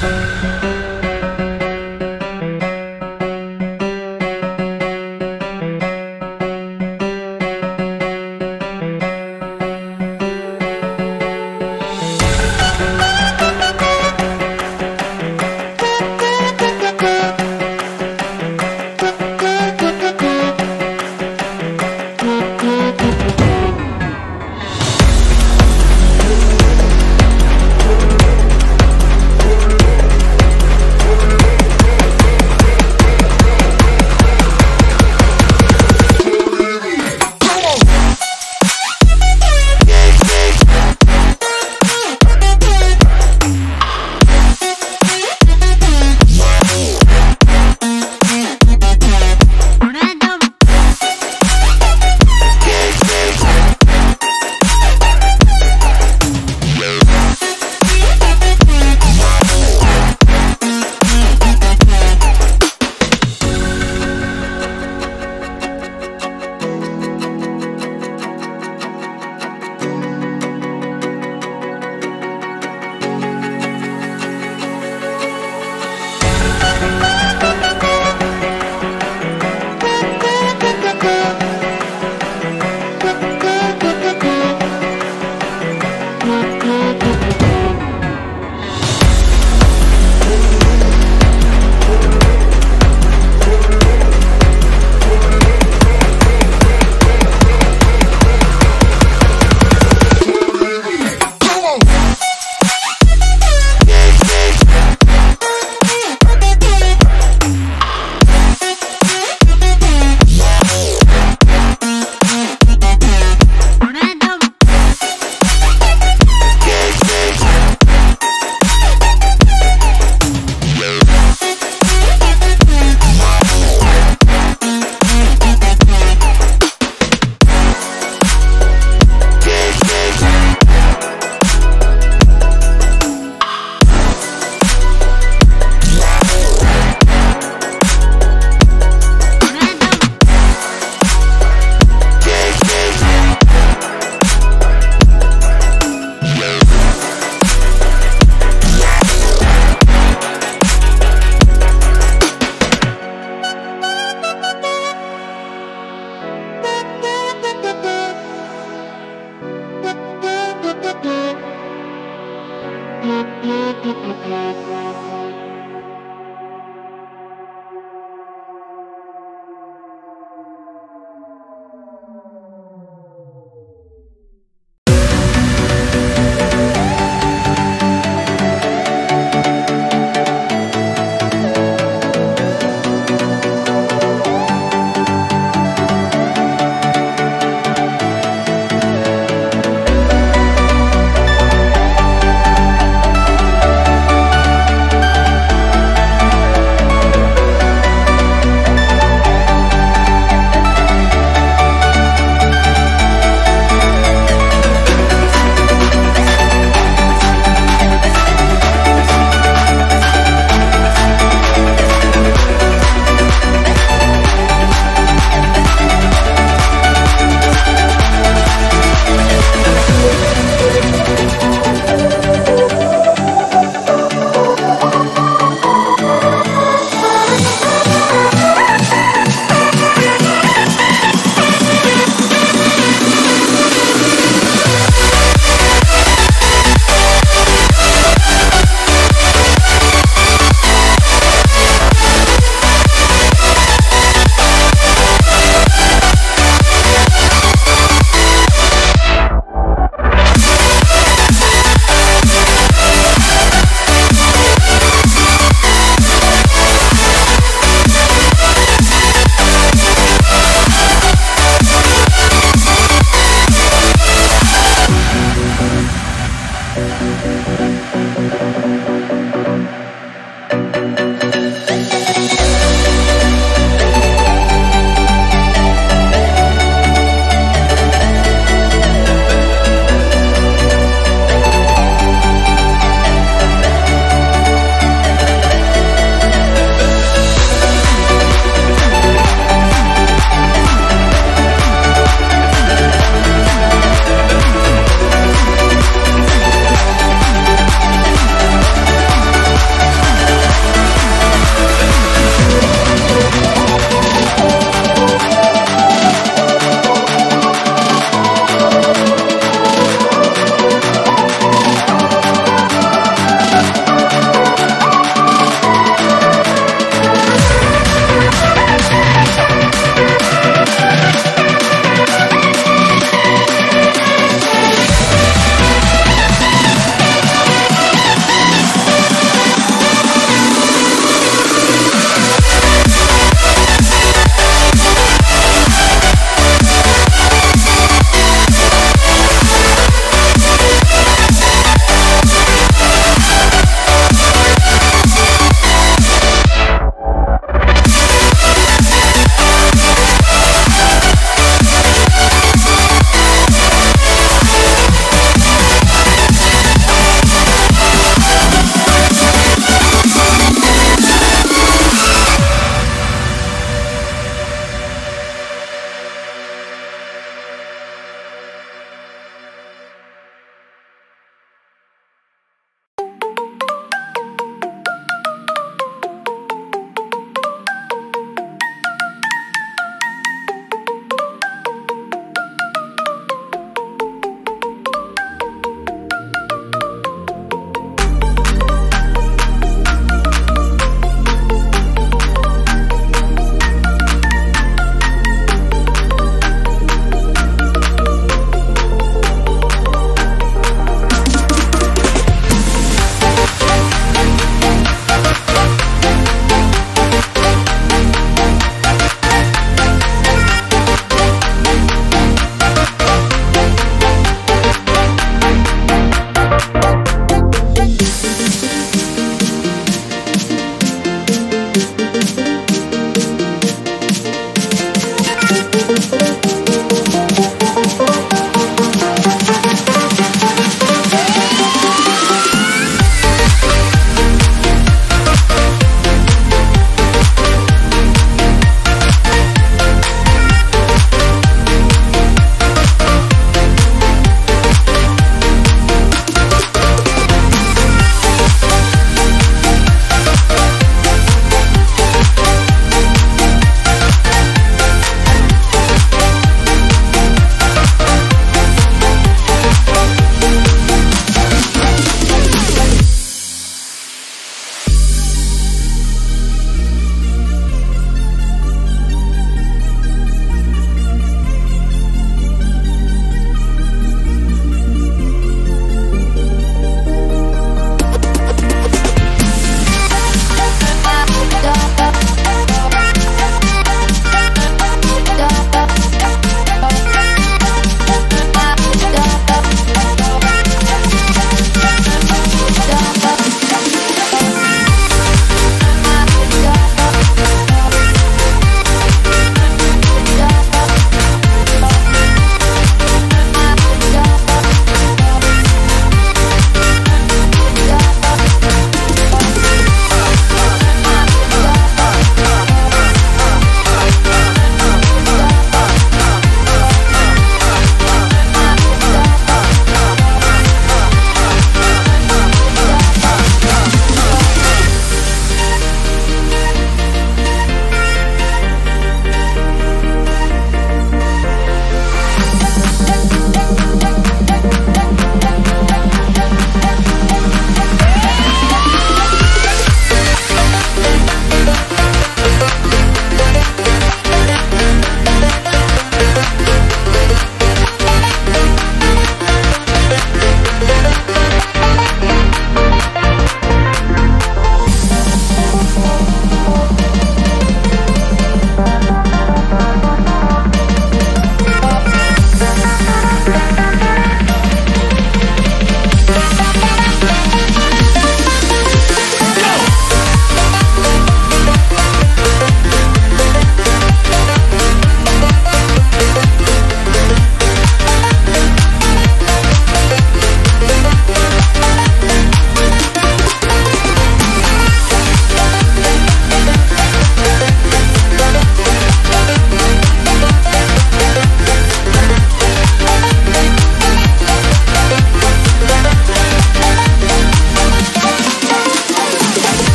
Thank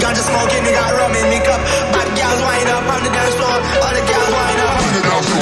Ganja smoking, got rum in me cup. Bad girls wind up on the dance floor. All the girls wind up.